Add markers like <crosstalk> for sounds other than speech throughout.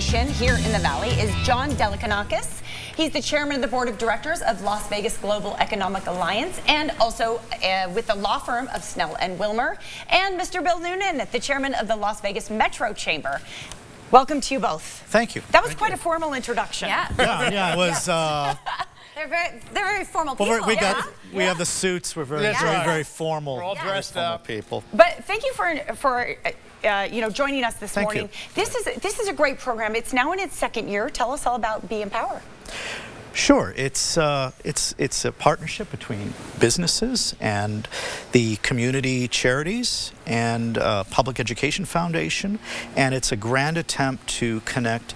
here in the Valley is John Delikanakis. He's the chairman of the board of directors of Las Vegas Global Economic Alliance and also uh, with the law firm of Snell and Wilmer. And Mr. Bill Noonan, the chairman of the Las Vegas Metro Chamber. Welcome to you both. Thank you. That was Thank quite you. a formal introduction. Yeah. Yeah, yeah, it was. Uh, <laughs> They're very, they're very formal people. well, we yeah. got we have the suits. We're very, That's very, right. very formal. We're all dressed up. people. But thank you for for uh, you know joining us this Thank morning. you. This is this is a great program. It's now in its second year. Tell us all about Be Empower. Sure, it's uh, it's it's a partnership between businesses and the community charities and uh, Public Education Foundation, and it's a grand attempt to connect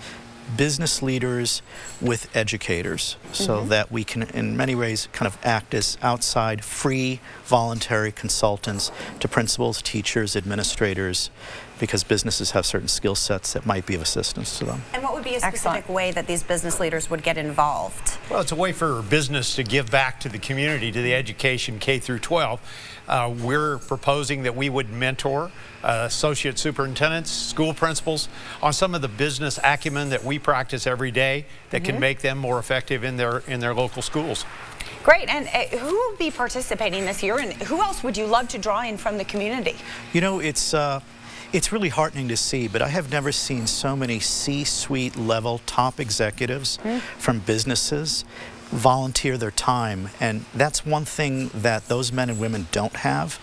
business leaders with educators so mm-hmm. that we can in many ways kind of act as outside free voluntary consultants to principals teachers administrators because businesses have certain skill sets that might be of assistance to them And what would be a specific Excellent. way that these business leaders would get involved? Well, it's a way for business to give back to the community, to the education K through 12. Uh, we're proposing that we would mentor uh, associate superintendents, school principals on some of the business acumen that we practice every day that can make them more effective in their in their local schools. Great. And uh, who will be participating this year? And who else would you love to draw in from the community? You know, it's uh, it's really heartening to see, but I have never seen so many C-suite level top executives hmm. from businesses volunteer their time, and that's one thing that those men and women don't have.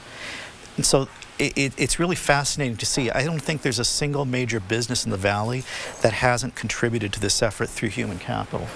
And so it, it, it's really fascinating to see. I don't think there's a single major business in the valley that hasn't contributed to this effort through human capital.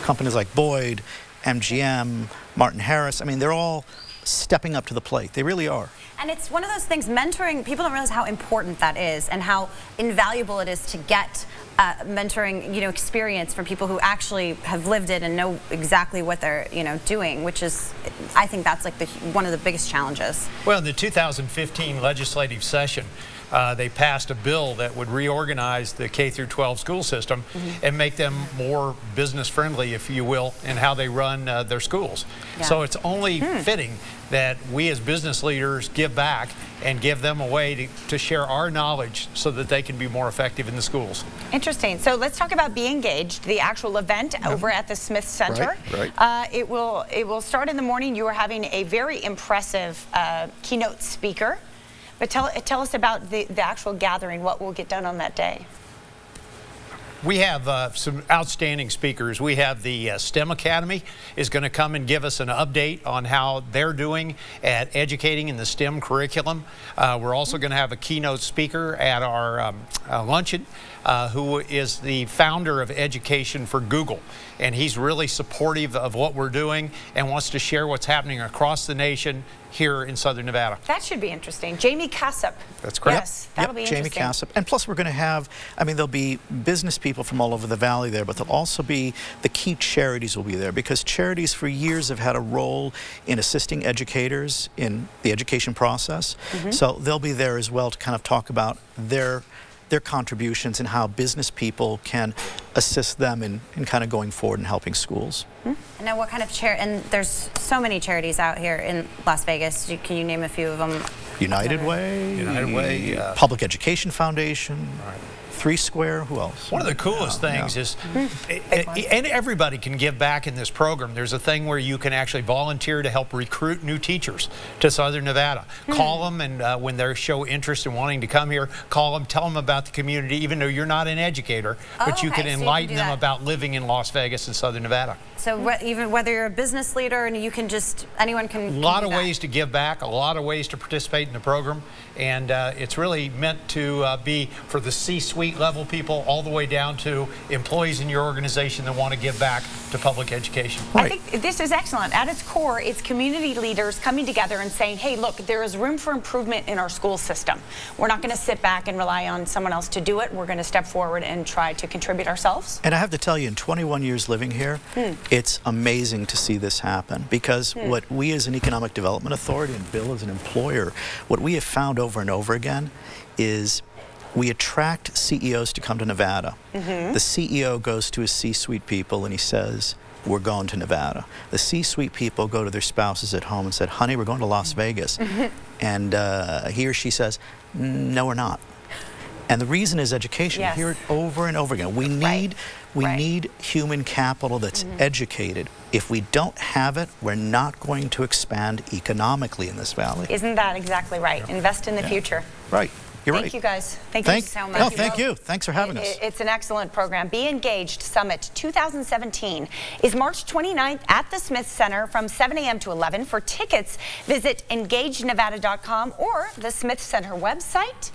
Companies like Boyd, MGM, Martin Harris, I mean, they're all stepping up to the plate. They really are. And it's one of those things, mentoring, people don't realize how important that is and how invaluable it is to get uh, mentoring, you know, experience from people who actually have lived it and know exactly what they're, you know, doing, which is, I think that's like the, one of the biggest challenges. Well, in the 2015 legislative session, uh, they passed a bill that would reorganize the K through 12 school system and make them more business friendly, if you will, in how they run uh, their schools. Yeah. So it's only fitting that we as business leaders give back and give them a way to, to share our knowledge so that they can be more effective in the schools. Interesting. So let's talk about Be Engaged, the actual event over at the Smith Center. Right, right. Uh, it will it will start in the morning. You are having a very impressive uh, keynote speaker. But tell tell us about the, the actual gathering. What will get done on that day? We have uh, some outstanding speakers. We have the uh, STEM Academy is going to come and give us an update on how they're doing at educating in the STEM curriculum. Uh, we're also going to have a keynote speaker at our um, uh, luncheon uh, who is the founder of Education for Google. And he's really supportive of what we're doing and wants to share what's happening across the nation here in Southern Nevada. That should be interesting. Jamie Casap. That's correct. Yes, that'll Yep, be Jamie. Casap. And plus, we're going to have, I mean, there'll be business people from all over the valley there, but there'll also be the key charities will be there because charities for years have had a role in assisting educators in the education process. Mm-hmm. So they'll be there as well to kind of talk about their their contributions and how business people can assist them in, in kind of going forward and helping schools. And now what kind of chair, and there's so many charities out here in Las Vegas. You- Can you name a few of them? United Way, United Way, uh, Public Education Foundation, Three Square, who else? One of the coolest Yeah, things yeah. is, eh, and everybody can give back in this program. There's a thing where you can actually volunteer to help recruit new teachers to Southern Nevada. Call them, and uh, when they show interest in wanting to come here, call them, tell them about the community, even though you're not an educator, but Oh, you okay, can so you can enlighten them that. about living in Las Vegas and Southern Nevada. So wh- even whether you're a business leader and you can just, anyone can. A lot do of that. ways to give back, a lot of ways to participate in the program, and uh, it's really meant to uh, be for the C-suite level people all the way down to employees in your organization that want to give back to public education. I think this is excellent. At its core, it's community leaders coming together and saying, hey, look, there is room for improvement in our school system. We're not going to sit back and rely on someone else to do it. We're going to step forward and try to contribute ourselves. And I have to tell you, in 21 years living here, hmm. it's amazing to see this happen because hmm. what we as an economic development authority and Bill as an employer, what we have found over and over again is we attract CEOs to come to Nevada. The CEO goes to his C-suite people and he says, we're going to Nevada. The C-suite people go to their spouses at home and said, honey, we're going to Las Vegas. <laughs> And uh, he or she says, no, we're not. And the reason is education. Yes. We hear it over and over again. We need, we right. need human capital that's educated. If we don't have it, we're not going to expand economically in this valley. Isn't that exactly right? Invest in the future. right. You're Thank right. you guys. Thank, Thank, you so much. No, thank you. Thanks for having I- us. It's an excellent program. Be Engaged Summit 2017 is March 29th at the Smith Center from 7 a.m. to 11. For tickets, visit engagenevada.com or the Smith Center website.